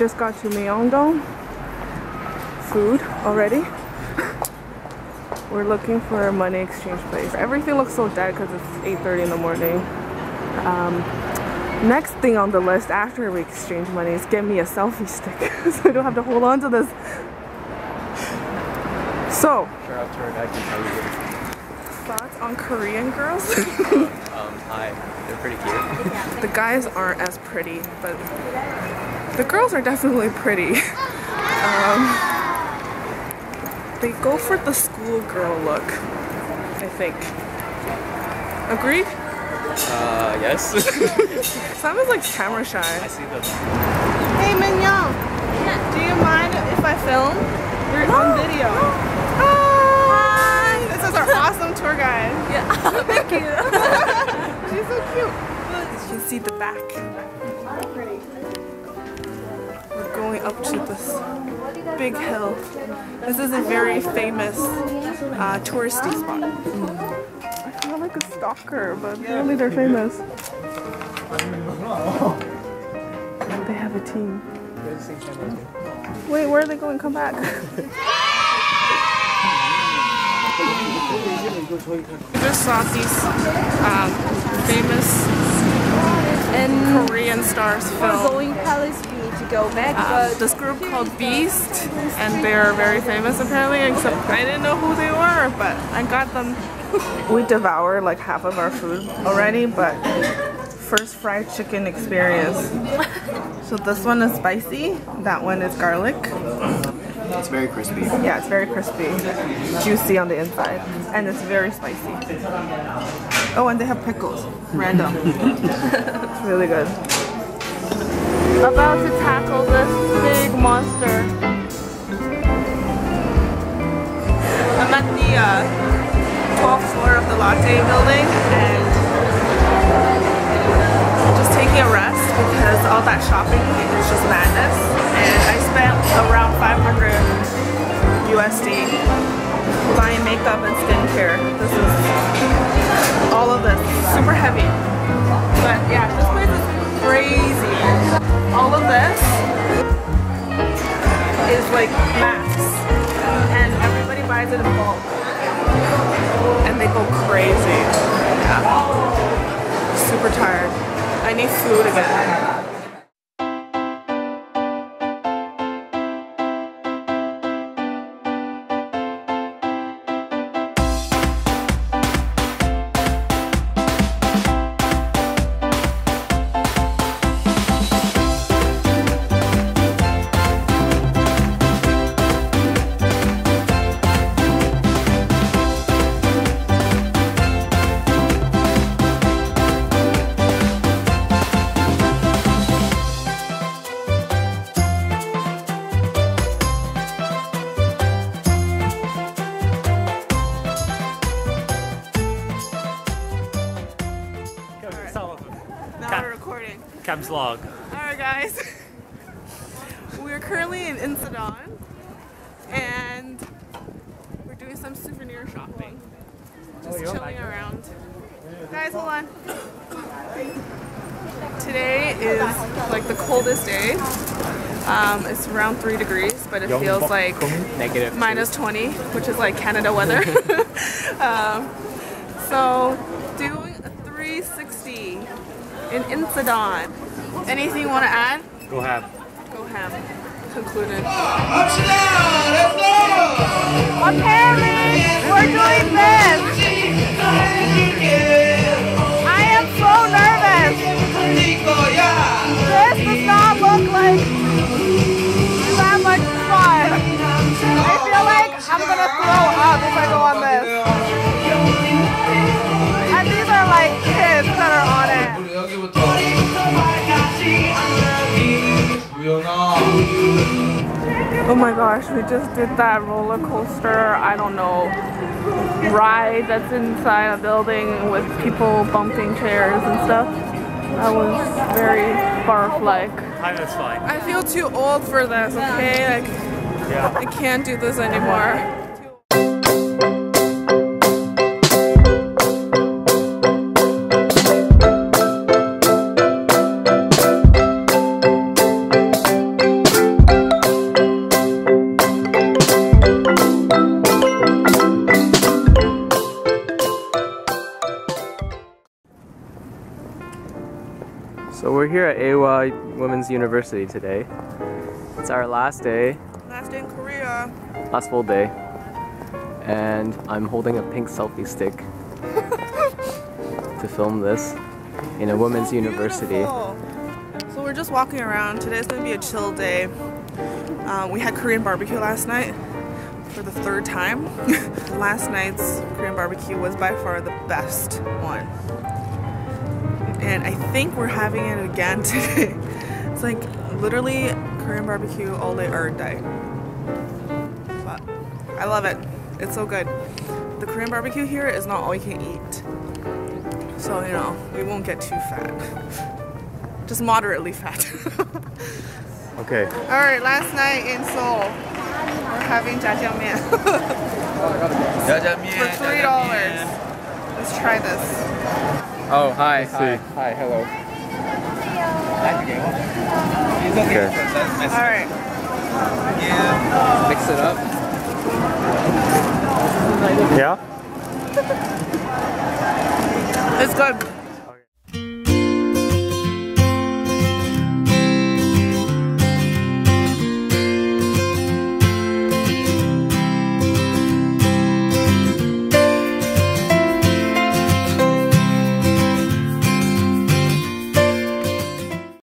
Just got to Myeongdong. Food already. We're looking for a money exchange place. Everything looks so dead because it's 8.30 in the morning. Um, next thing on the list after we exchange money is get me a selfie stick so I don't have to hold on to this. So, thoughts on Korean girls? Um, hi. They're pretty cute. the guys aren't as pretty, but the girls are definitely pretty. Um, they go for the schoolgirl look, I think. Agreed? Uh, yes. Simon's like camera shy. I see them. Hey Mignon, do you mind if I film? We're on video. Hi! This is our awesome tour guide. Yeah, thank you. She's so cute. You can see the back. This big hill. This is a very famous uh, touristy spot. I feel like a stalker, but apparently they're famous. They have a team. Wait, where are they going? Come back. We just saw these um, famous Korean stars film. Going Palace View to go back, uh, but this group called Beast, and they're very famous apparently. Except I didn't know who they were, but I got them. we devoured like half of our food already, but first fried chicken experience. So this one is spicy. That one is garlic. It's very crispy. Yeah, it's very crispy, juicy on the inside, and it's very spicy. Oh, and they have pickles. Random. it's really good. About to tackle this big monster. I'm at the uh, 12th floor of the Lotte building and just taking a rest because all that shopping is just madness. And I spent around 500 USD buying makeup and skincare. Like max, and everybody buys it in bulk, and they go crazy. Yeah. Super tired. I need food again. Recording. Cam's log. Alright guys, we're currently in Insadong and we're doing some souvenir shopping. Just chilling around. Guys, hold on. Today is like the coldest day. Um, it's around 3 degrees, but it feels like minus 20, which is like Canada weather. um, so, doing a 360 in Insadong. Anything you want to add? Go have. Go ham. Concluded. apparently we're doing this. I am so nervous. This does not look like that much fun. I feel like I'm gonna throw Oh my gosh, we just did that roller coaster, I don't know, ride that's inside a building with people bumping chairs and stuff. That was very barf-like. Time is fine. I feel too old for this, okay? Like, Yeah. I can't do this anymore. Here at Ewha Women's University today. It's our last day, Last day in Korea. last full day, and I'm holding a pink selfie stick to film this in a women's So university. So we're just walking around. Today's gonna be a chill day. Um, we had Korean barbecue last night for the third time. last night's Korean barbecue was by far the best one. And I think we're having it again today. It's like literally Korean barbecue all day or die. But I love it. It's so good. The Korean barbecue here is not all you can eat. So, you know, we won't get too fat. Just moderately fat. Okay. Alright, last night in Seoul, we're having jjajangmyeon for three dollars. Let's try this. Oh, hi. Hi. Hi, hello. Okay. Alright. Mix it up. Yeah? It's good.